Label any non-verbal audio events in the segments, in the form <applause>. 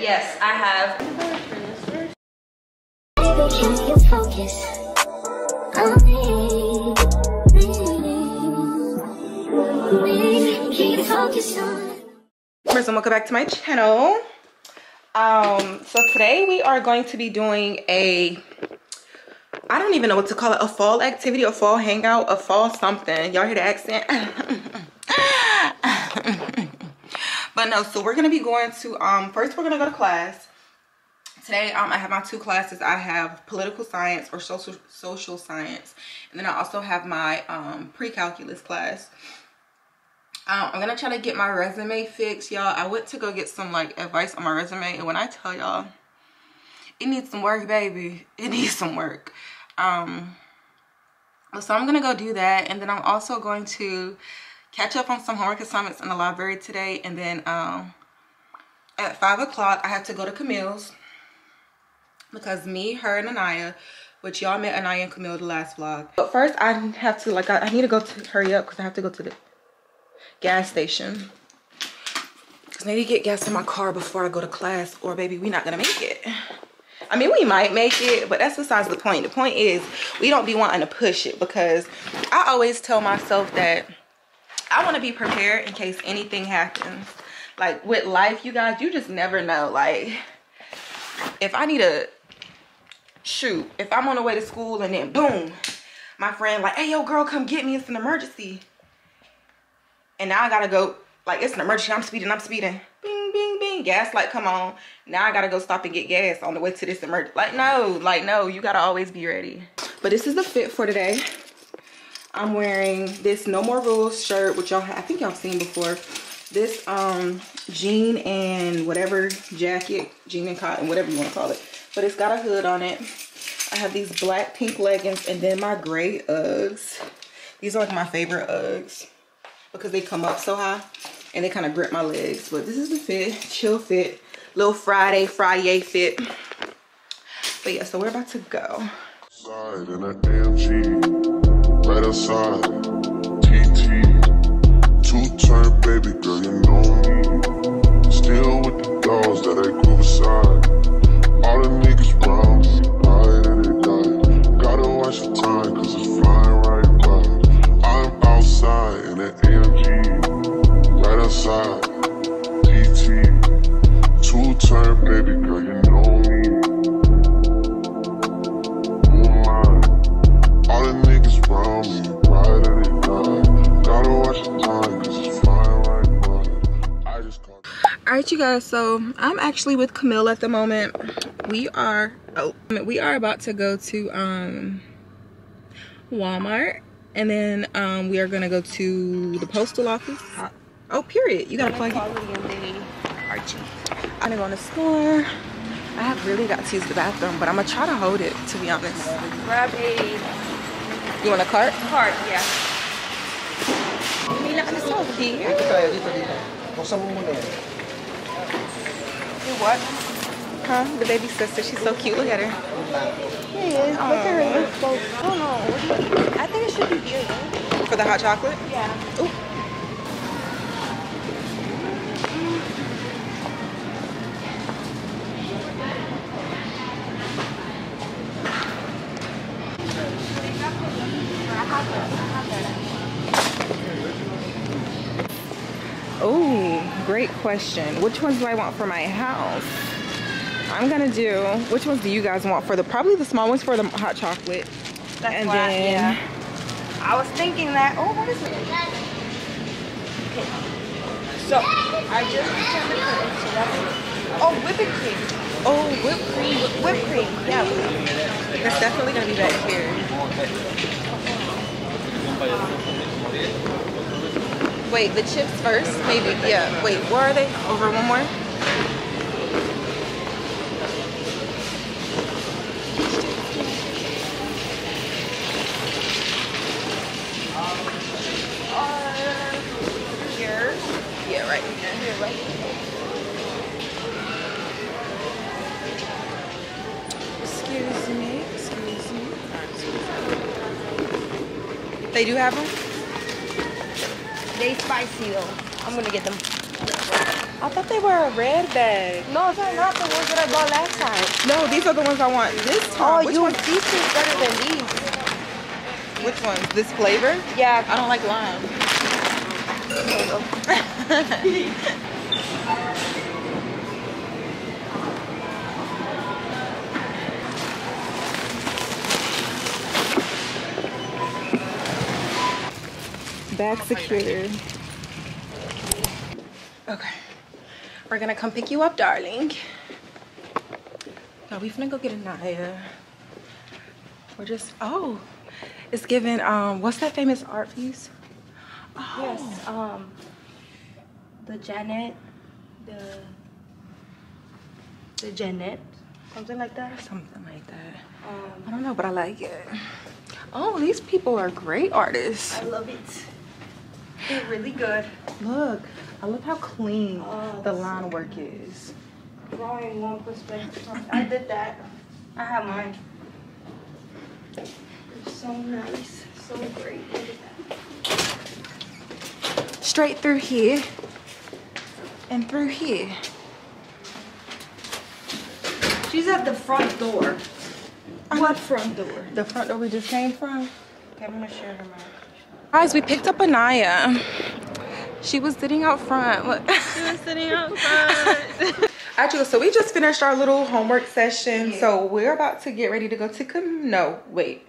Yes, I have. First, welcome back to my channel. Um, so today we are going to be doing a I don't even know what to call it, a fall activity, a fall hangout, a fall something. Y'all hear the accent? <laughs> but no, so we're gonna be going to um first we're gonna go to class. Today um I have my two classes. I have political science or social social science, and then I also have my um pre-calculus class. Um, I'm gonna try to get my resume fixed, y'all. I went to go get some like advice on my resume, and when I tell y'all, it needs some work, baby. It <laughs> needs some work. Um, so I'm gonna go do that, and then I'm also going to catch up on some homework assignments in the library today, and then um, at five o'clock I have to go to Camille's because me, her, and Anaya, which y'all met Anaya and Camille the last vlog. But first I have to like I, I need to go to hurry up because I have to go to the gas station. Cause I need to get gas in my car before I go to class or baby, we're not gonna make it. I mean, we might make it, but that's besides the point. The point is we don't be wanting to push it because I always tell myself that I want to be prepared in case anything happens. Like with life, you guys, you just never know. Like if I need a shoot, if I'm on the way to school and then boom, my friend like, hey, yo, girl, come get me. It's an emergency and now I gotta go, like it's an emergency, I'm speeding, I'm speeding. Bing, bing, bing, gas light come on. Now I gotta go stop and get gas on the way to this emergency. Like no, like no, you gotta always be ready. But this is the fit for today. I'm wearing this No More Rules shirt, which y'all, I think y'all seen before. This um jean and whatever jacket, jean and cotton, whatever you wanna call it. But it's got a hood on it. I have these black pink leggings and then my gray Uggs. These are like my favorite Uggs because they come up so high and they kind of grip my legs. But this is the fit, chill fit, little Friday, Friday fit. But yeah, so we're about to go. Side in AMG, right outside, TT, two turn baby girl, you know me. Still with the dogs that I grew beside. All the niggas round me, ride and they die. Gotta watch the time, cause it's flying right by. I'm outside in an AMG, right outside, TT, two turn baby girl, you guys, so I'm actually with Camille at the moment. We are, oh, we are about to go to um Walmart. And then um, we are gonna go to the postal office. Oh, period. You gotta plug it. Archie. I'm gonna go in the store. I have really got to use the bathroom, but I'm gonna try to hold it, to be honest. Grab a You want a cart? cart, yeah. Mila, ano so cute? You what? Huh? The baby sister. She's so cute. Look at her. Yeah, look at her. I don't know. What do you, I think it should be though. For the hot chocolate? Yeah. Ooh. Great question. Which ones do I want for my house? I'm gonna do, which ones do you guys want for the, probably the small ones for the hot chocolate. That's and why, then, yeah. I was thinking that. Oh, what is it? Okay. So I just returned the curtain. So that's. Oh, whipping cream. oh, whipped cream. Whipped cream. Yeah. That's definitely gonna be back here. Wait, the chips first? Maybe, yeah. Wait, where are they? Over one more? Here. Yeah, right here. Here, right. Excuse me, excuse me. They do have them? They spicy though. I'm gonna get them. I thought they were a red bag. No, they're not the ones that I bought last time. No, these are the ones I want this time. Oh, Which you ones? these taste better than these. Which ones? This flavor? Yeah. I don't like lime. <laughs> Bag secured. Okay. We're gonna come pick you up, darling. Now we finna go get Anaya. We're just oh, it's giving um what's that famous art piece? Yes. Um. The Janet. The. The Janet. Something like that. Something like that. Um. I don't know, but I like it. Oh, these people are great artists. I love it. They're really good. Look, I love how clean Oh, the line work is. Drawing one perspective. I did that. I have mine. It's so nice. So great. Look at that. Straight through here and through here. She's at the front door. What front door? The front door we just came from. Okay, I'm gonna share her mine. Guys, we picked up Anaya. She was sitting out front. Look. <laughs> She was sitting out front. <laughs> Actually, so we just finished our little homework session. So we're about to get ready to go to com- no, wait.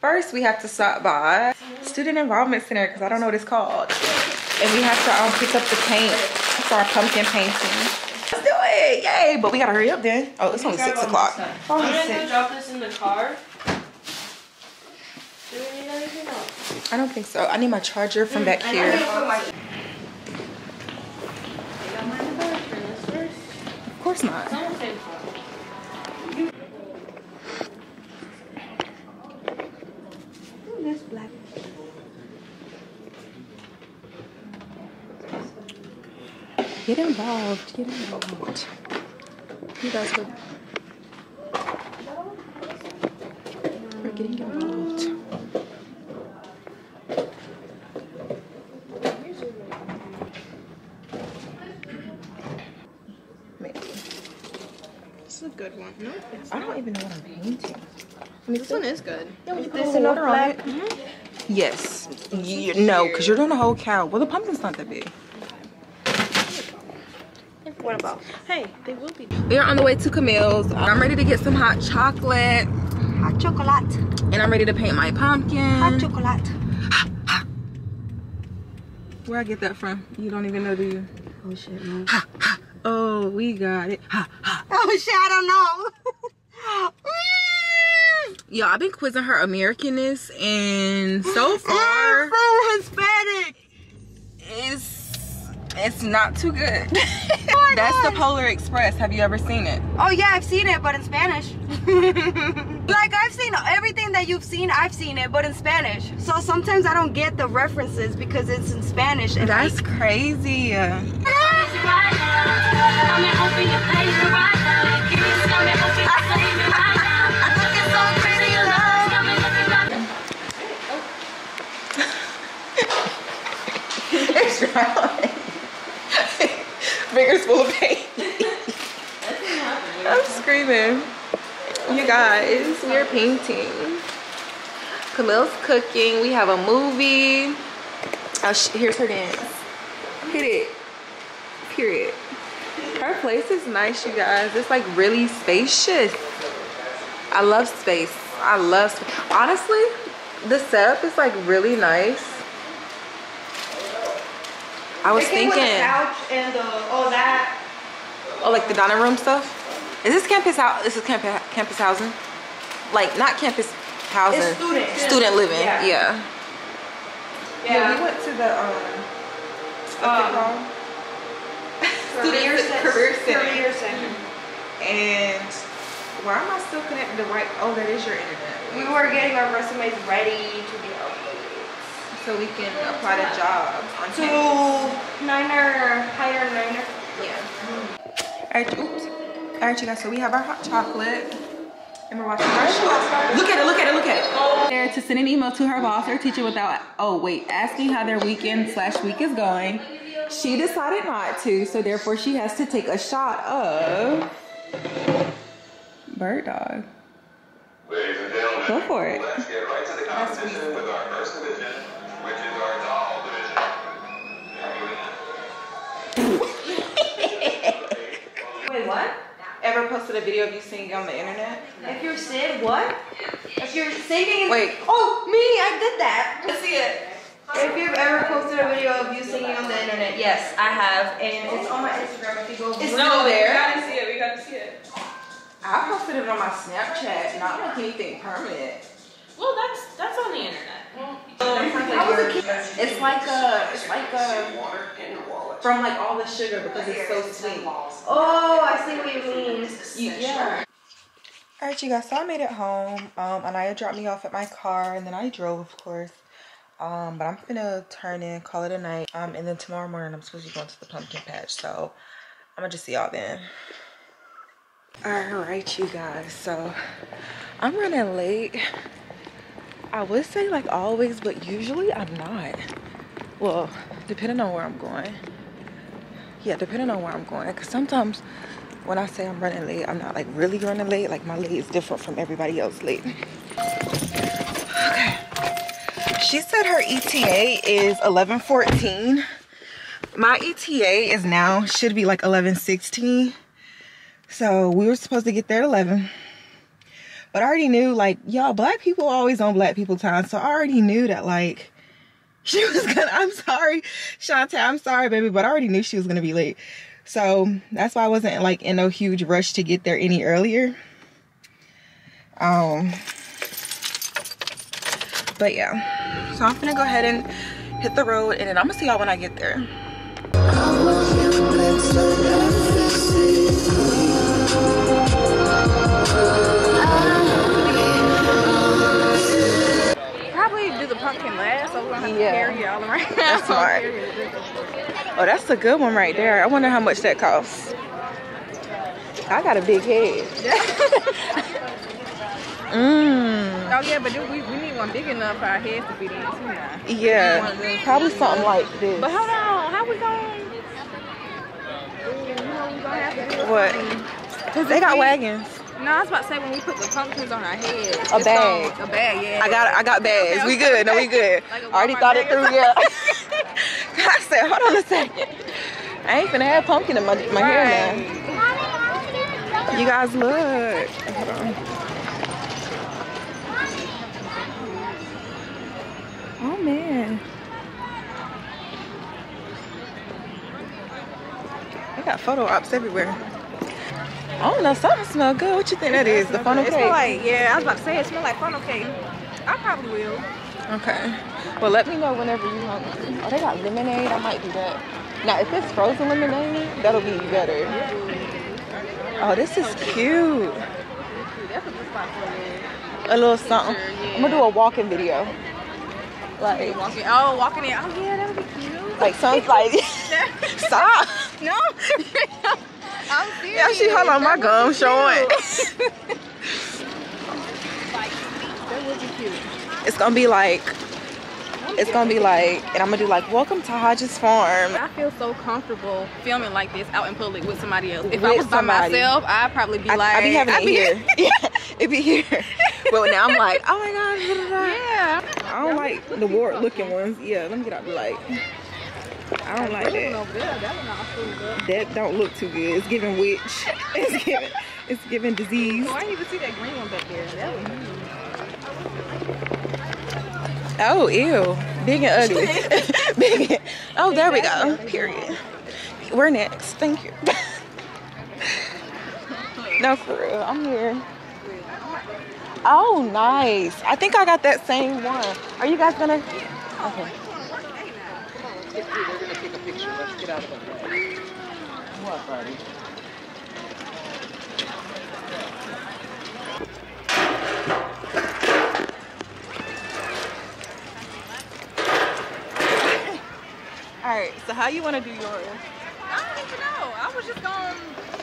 First, we have to stop by Student Involvement Center because I don't know what it's called. And we have to um, pick up the paint for our pumpkin painting. Let's do it! Yay! But we gotta hurry up then. Oh, it's only six o'clock. Only I'm gonna drop this in the car. Do we need anything else? I don't think so. I need my charger from back here. Of course not. Get involved. Get involved. You guys were. We're getting involved. Maybe. This is a good one. No, it's I don't even know what I'm painting. I mean, This one is good. Yeah, you put This a little enough water on it. Mm-hmm. Yes. You, no, because you're doing a whole cow. Well, the pumpkin's not that big. What about? Hey, they will be. We are on the way to Camille's. I'm ready to get some hot chocolate. Hot chocolate. And I'm ready to paint my pumpkin. Hot chocolate. Where I get that from? You don't even know, do you? Oh shit, no. Oh, we got it. Ha, ha. Oh shit, I don't know. Yo, I've been quizzing her Americanness, and so <laughs> far, so Hispanic. it's it's not too good. <laughs> <laughs> That's the Polar Express. Have you ever seen it? Oh yeah, I've seen it, but in Spanish. like I've seen everything that you've seen, I've seen it, but in Spanish. So sometimes I don't get the references because it's in Spanish. And That's crazy. Dry. Fingers full of paint. I'm screaming. You guys, we are painting. Camille's cooking. We have a movie. Oh, sh- here's her dance. Hit it. Period. Her place is nice, you guys. It's like really spacious. I love space. I love sp- Honestly, the setup is like really nice. I was thinking, couch and the all that. oh, like the dining room stuff. Is this campus house? This is campus campus housing, like not campus housing. It's student. Student living. Yeah. Yeah. Yeah. we went to the um. What's it Um, called? Career center. career center. Career center. And why am I still connected to right? Oh, that is your internet. We were getting our resumes ready to be uploaded So we can apply to jobs on to campus. Niner, higher Niner. Yeah. All right, oops. All right, you guys. So we have our hot chocolate. And we're watching our show. Look at it, look at it, look at it. There to send an email to her boss or teacher without, oh wait, asking how their weekend slash week is going. She decided not to, so therefore she has to take a shot of bird dog. Ladies and gentlemen, Go for it. Ever posted a video of you singing on the internet? If you're said what? If you're singing. Wait. Oh, me, I did that. Let's see it. If you've ever posted a video of you singing on the internet, yes, I have, and it's on my Instagram. If you go, It's still there. gotta see it. We gotta see it. I posted it on my Snapchat, not like anything permanent. Well, that's that's on the internet. It's like a, it's like a, from like all the sugar because it's so sweet. Oh, I see what you mean. You- yeah. All right, you guys. So I made it home. Um, Anaya dropped me off at my car, and then I drove, of course. Um, but I'm gonna turn in, call it a night. Um, and then tomorrow morning I'm supposed to be going to the pumpkin patch. So I'm gonna just see y'all then. All right, you guys. So I'm running late. I would say like always, but usually I'm not. Well, depending on where I'm going. Yeah, depending on where I'm going. Cause sometimes when I say I'm running late, I'm not like really running late. Like my late is different from everybody else late. Okay. She said her ETA is 11:14. My ETA is now should be like 11:16. So we were supposed to get there at 11. But I already knew like y'all black people always on black people time. So I already knew that like <laughs> she was gonna I'm sorry, Shantae, I'm sorry, baby, but I already knew she was gonna be late. So that's why I wasn't like in no huge rush to get there any earlier. Um but yeah. So I'm gonna go ahead and hit the road and then I'm gonna see y'all when I get there. Probably pumpkin last, so gonna have to carry it all around. That's. Oh, that's a good one right there. I wonder how much that costs. I got a big head. Mmm. <laughs> Oh yeah, but do we, we need one big enough for our heads to fit in too now. Yeah. Probably something like this. But hold on, how we going? You know we gonna have to do What? They got wagons. No, I was about to say when we put the pumpkins on our heads. A bag. on- a bag, yeah. I got I got bags. Okay, We good. No, we good. Like already thought it through. Yeah. <laughs> I said, hold on a second. I ain't finna have pumpkin in my my hair now. You guys look. Hold on. Oh man. They got photo ops everywhere. I don't know, something smell good. What you think that is? The funnel It cake? smell like yeah, I was about to say it smell like funnel cake. I probably will. Okay. Well, let me know whenever you hungry. Oh, they got lemonade. I might do that. Now, if it's frozen lemonade, that'll be better. Oh, this is cute. That's a good spot for it. A little something. I'm gonna do a walking video. Like, Walking, oh, walking in. Oh yeah, that would be cute. like sounds <laughs> like <laughs> <laughs> stop. No, I'm serious. Yeah, she hold on my gum showing. That would be cute. It's gonna be like, it's gonna be like, and I'm gonna do like, welcome to Hodges Farm. I feel so comfortable filming like this out in public with somebody else. If I With was by somebody. myself, I'd probably be I, like, I'd be having I'd it here. <laughs> yeah, it be here. But now I'm like, oh my god, blah, blah, blah. Yeah. I don't like the wart looking ones. Yeah, let me get out the light. I don't like that. that one not food, girl. That don't look too good. It's giving witch. <laughs> It's giving it's giving disease. Oh, I didn't even see that green one back there. That was huge. Oh ew. Big and ugly. <laughs> <laughs> Big and, oh there we go. Period. We're next. Thank you. no for real. I'm here. Oh nice. I think I got that same one. Are you guys gonna Okay. We're gonna take a picture. Let's get out of the way. What, buddy? Alright, so how you wanna do yours? I don't even know. I was just gonna,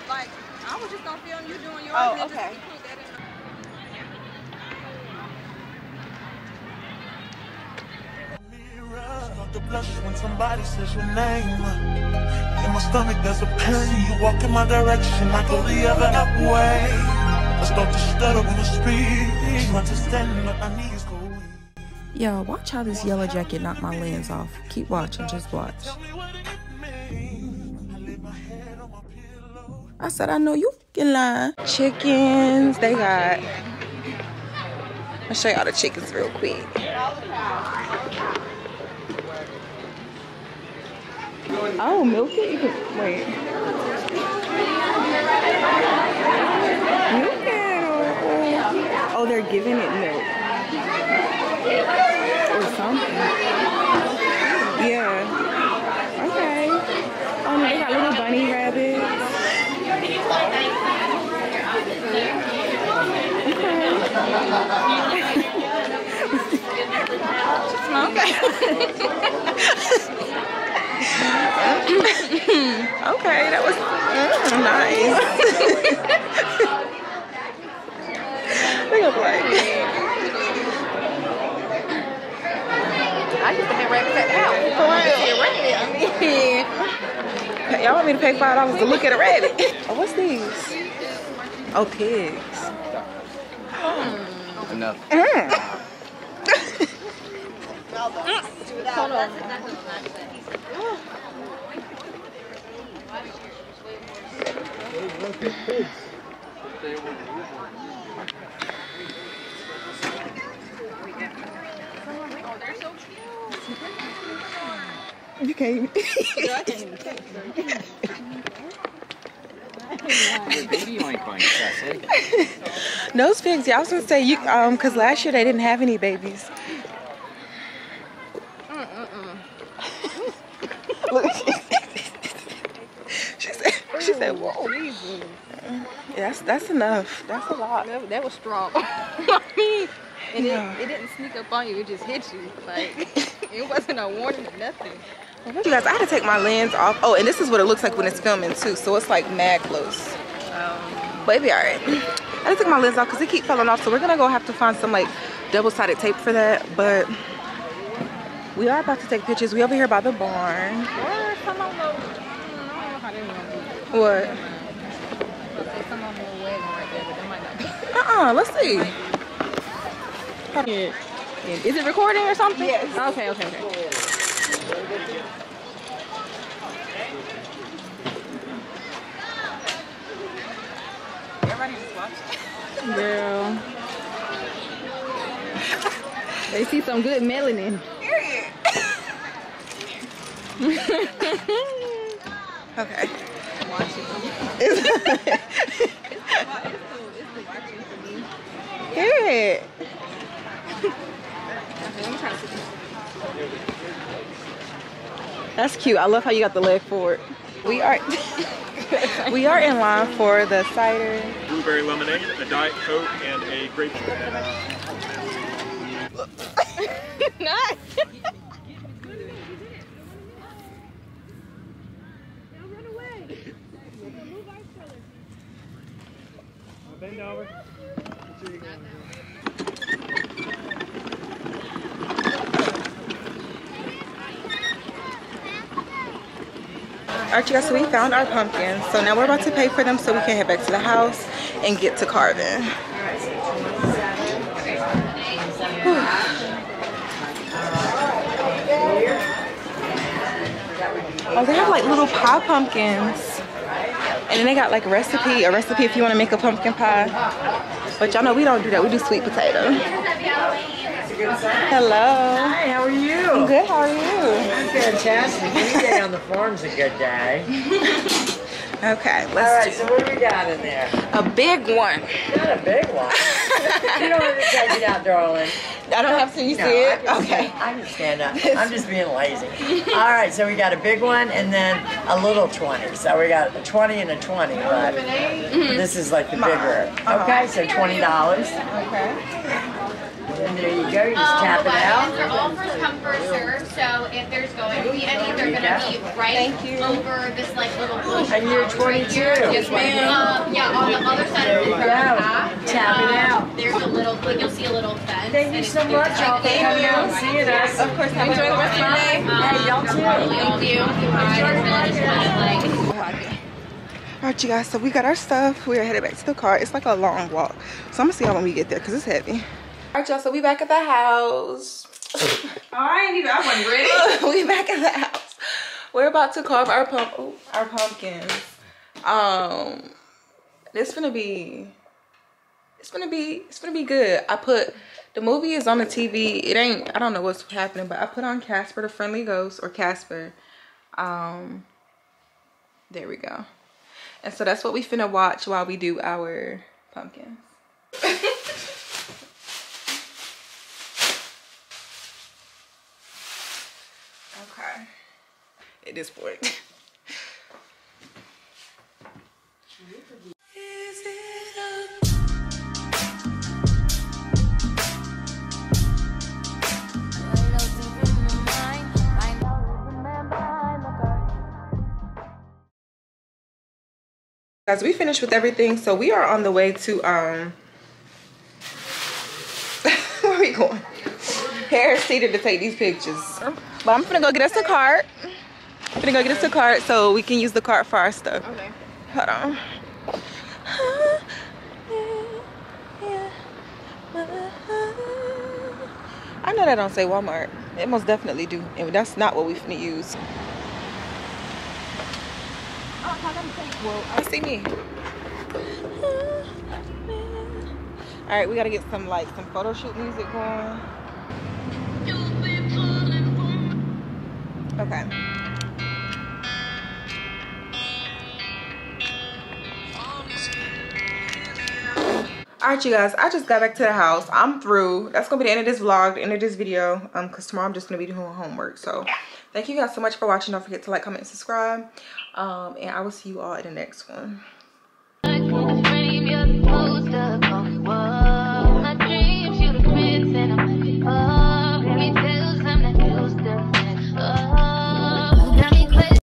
like, I was just gonna film you doing yours. Oh, okay. include that in mirror. Start to blush when somebody says your name. In my stomach, there's a pain. You walk in my direction, I go the other way. I start to stutter when I speak. Understanding what my knees go weak. Yo, watch how this yellow jacket knocked my lens off. Keep watching, just watch. Tell me what it means. I lay my head on my pillow. I said, I know you fucking lying. Chickens, they got. I'll show y'all the chickens real quick. Oh, milk it? You can, wait. Milk it. Oh, they're giving it milk. Or something. Yeah. Okay. Oh, no, they got little bunny rabbits. Okay. <laughs> Okay, <laughs> that was mm, nice. <laughs> Look at like. I used to have rabbits at the house. For real. Yeah, rabbit. I mean, <laughs> Y'all want me to pay five dollars to look at a rabbit? Oh, what's these? Oh, pigs. <gasps> Enough. <laughs> You can't even. Baby, you. Sassy. Those pigs, I was gonna say you um cause last year they didn't have any babies. Look, <laughs> she said said whoa. That's that's enough. That's a lot. that, that was strong. <laughs> I mean, and Yeah. it, it didn't sneak up on you. It just hit you. Like <laughs> it wasn't a warning or nothing. You guys, I had to take my lens off. Oh, and this is what it looks like when it's filming too. So it's like mad close. Oh. But it be alright. I had to take my lens off because it keep falling off. So we're gonna go have to find some like double-sided tape for that. But we are about to take pictures. We over here by the barn. Or some on the, I don't know how they want to do What? it. Say some on the wagon right there, but they might not be. Uh-uh, let's see. Is it recording or something? Yes. Okay, okay, okay. Everybody just watch. Girl. They see some good melanin. <laughs> Okay. Period. That's cute. I love how you got the leg forward. We are <laughs> we are in line for the cider. blueberry lemonade, a diet coke, and a grape juice. <laughs> nice. Alright, you guys, so we found our pumpkins. So now we're about to pay for them so we can head back to the house and get to carving. Oh, they have like little pie pumpkins. And then they got like a recipe, a recipe if you want to make a pumpkin pie. But y'all know we don't do that. We do sweet potato. Hello. Hi, how are you? I'm good. How are you? I'm fantastic. Any day on the farm's a good day. <laughs> Okay, All let's right, so what do we got in there? a big one. Not a big one. you don't have to take it out, darling. I don't have to. You No, see I it? can Okay. Stand, I can stand up. <laughs> I'm just being lazy. All right, so we got a big one and then a little 20. So we got a 20 and a 20, but this is like the bigger. Uh-huh. Okay, so $20. Okay. And there you go. You just tap it out. They're all first come, first serve, so if there's going to be any, they're gonna be right over this like little bush. And you're house right 22. here. Yes, ma'am. Um, yeah, on the other side of the There you road, go. Tap it um, out. There's a little like you'll see a little fence. Thank you so much, y'all, for coming out and seeing us. Of course, have enjoy the rest of your day. Hey, y'all too. Thank you. All right, you guys, so we got our stuff. We are headed back to the car. It's like a long walk. So I'm gonna see how when we get there because it's heavy. All right, y'all, so we back at the house. <laughs> I ain't even, I wasn't ready. <laughs> we back at the house. We're about to carve our pump, oh, our pumpkins. Um, this gonna be, it's gonna be, it's gonna be good. I put, the movie is on the TV. It ain't, I don't know what's happening, but I put on Casper the Friendly Ghost or Casper. Um, there we go. And so that's what we finna watch while we do our pumpkins. <laughs> okay. At this point. <laughs> Guys, we finished with everything, so we are on the way to um <laughs> where are we going? Harris Teeter to take these pictures. But I'm gonna go get us a cart. I'm gonna go get us a cart so we can use the cart for our stuff. Okay. Hold on. I know that don't say Walmart. It most definitely do. And that's not what we finna use. Oh my god. Well, I see me. All right, we gotta get some like some photo shoot music going. Okay. all right you guys i just got back to the house. I'm through. That's gonna be the end of this vlog the end of this video um because tomorrow i'm just gonna be doing homework. So thank you guys so much for watching. Don't forget to like comment subscribe. Um and i will see you all in the next one.